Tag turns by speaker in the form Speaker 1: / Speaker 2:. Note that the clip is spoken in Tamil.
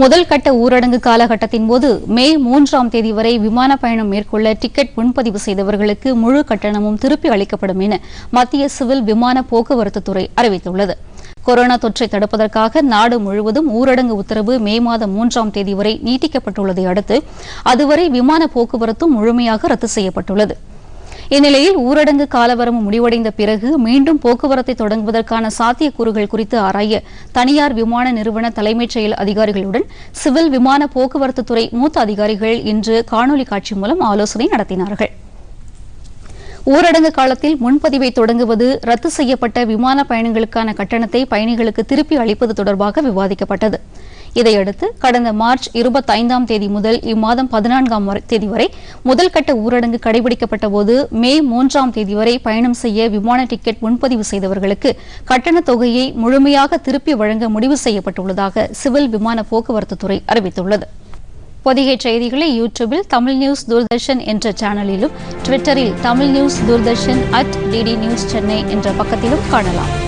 Speaker 1: முதல் கட்ட ஊரடங்கு காலகட்டத்தின் போது மே மூன்றாம் தேதி வரை விமான பயணம் மேற்கொள்ள டிக்கெட் முன்பதிவு செய்தவர்களுக்கு முழு கட்டணமும் திருப்பி அளிக்கப்படும் என மத்திய சிவில் விமான போக்குவரத்து துறை அறிவித்துள்ளது. கொரோனா தொற்றை தடுப்பதற்காக நாடு முழுவதும் ஊரடங்கு உத்தரவு மே மாதம் மூன்றாம் தேதி வரை நீட்டிக்கப்பட்டுள்ளதை அடுத்து அதுவரை விமான போக்குவரத்தும் முழுமையாக ரத்து செய்யப்பட்டுள்ளது. இந்நிலையில் ஊரடங்கு காலவரம்பு முடிவடைந்த பிறகு மீண்டும் போக்குவரத்தை தொடங்குவதற்கான சாத்தியக்கூறுகள் குறித்து ஆராய தனியார் விமான நிறுவன தலைமைச் செயல் அதிகாரிகளுடன் சிவில் விமான போக்குவரத்து துறை மூத்த அதிகாரிகள் இன்று காணொலி காட்சி மூலம் ஆலோசனை நடத்தினார்கள். ஊரடங்கு காலத்தில் முன்பதிவை தொடங்குவது ரத்து செய்யப்பட்ட விமான பயணங்களுக்கான கட்டணத்தை பயணிகளுக்கு திருப்பி அளிப்பது தொடர்பாக விவாதிக்கப்பட்டது. இதையடுத்து கடந்த மார்ச் இருபத்தைந்தாம் தேதி முதல் இம்மாதம் பதினான்காம் தேதி வரை முதல் கட்ட ஊரடங்கு கடைபிடிக்கப்பட்ட போது மே மூன்றாம் தேதி வரை பயணம் செய்ய விமான டிக்கெட் முன்பதிவு செய்தவர்களுக்கு கட்டணத் தொகையை முழுமையாக திருப்பி வழங்க முடிவு செய்யப்பட்டுள்ளதாக சிவில் விமான போக்குவரத்து துறை அறிவித்துள்ளது. பொதிகை செய்திகளை யூடியூபில் தமிழ் நியூஸ் தூர்தர்ஷன் என்ற சேனலிலும் ட்விட்டரில் Tamil news Doordarshan at DD news Chennai என்ற பக்கத்திலும் காணலாம்.